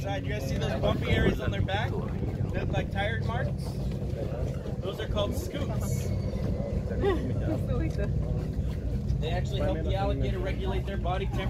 side. You guys see those bumpy areas on their back? They're like tired marks. Those are called scutes. They actually help the alligator regulate their body temperature.